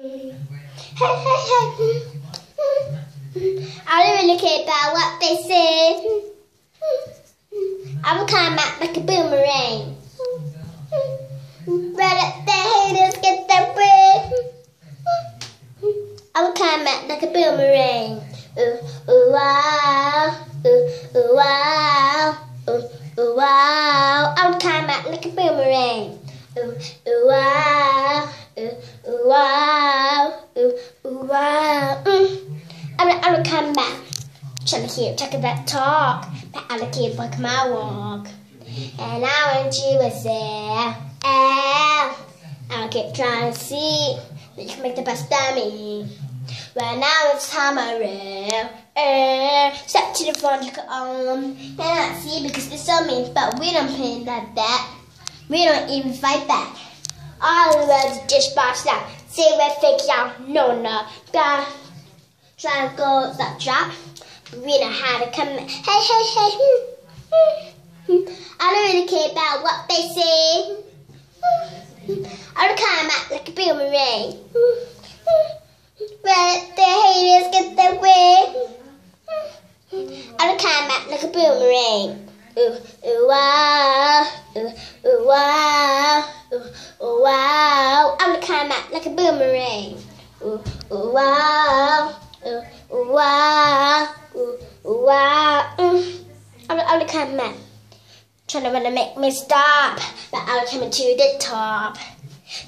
I don't really care about what they say. I will come back like a boomerang. But the haters get their way. I will come back like a boomerang. Ooh, ooh, wow. Ooh, ooh, wow. Ooh, ooh, wow. I will come back like a boomerang. Ooh, ooh, wow. Ooh, ooh, wow. Ooh, ooh, wow. Mm. I'm, I'm gonna come back. Hear talk about talk, but I like my walk. And I want you to say, eh. I keep trying to see that you can make the best of me. But now it's time I real. Eh. Step to the front, can um, and I see because it's so mean, but we don't play like that. We don't even fight back. All of us just box out. See we fake out, no, no, try to go that trap. We know how to come. Hey, hey, hey. I don't really care about what they say. I don't come out like a boomerang. But the haters get their way. I don't come out like a boomerang. Ooh, ooh, wow. Ooh, ooh, wow. Ooh, ooh, ah. wow. I'm gonna come out like a boomerang. Ooh, ooh, wow. Wow. Wow. I'm, I'm gonna come out. Trying to wanna make me stop, but I'm coming to the top.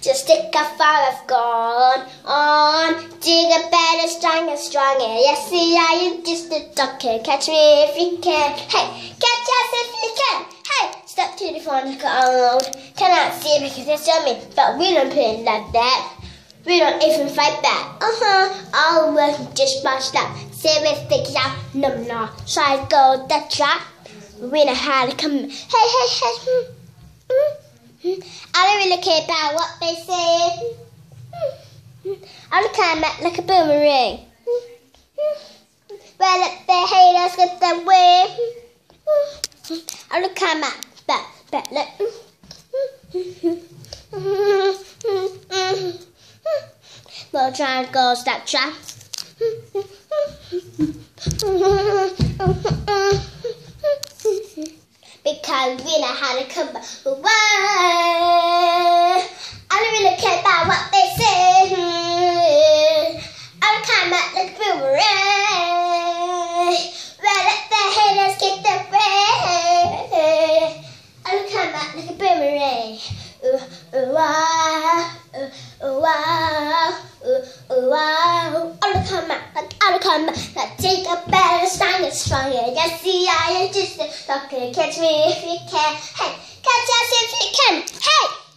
Just stick a fire I've gone on. Dig a better, stronger, stronger. Yes, see, I am just a ducker. Catch me if you can. Hey, catch us if you can. Hey, step to the front, look around. Cannot see because it's me, but we don't play like that. We don't even fight back. Uh huh. All of us just bust up. Say we figure out. No, no. Try to go that trap. We know how to come. Hey, hey, hey. Hmm. Hmm. Hmm. I don't really care about what they say. I'm kind of like a boomerang. Well, let the haters get their way. I'm the kind of but, but, let. We'll try and go that trap. because we know how to come away. I don't really care about what they say. I'm kind of like a boomerang. Well, let the haters get their way. I'm kind of like a boomerang. Ooh, ooh, wow. Ooh, ooh, wow. Ooh, ooh, wow. I'm the come out, like I'm the come. Like take a better, stronger, stronger. Yes, see, I a sucker. Catch me if you can. Hey, catch us if you can. Hey.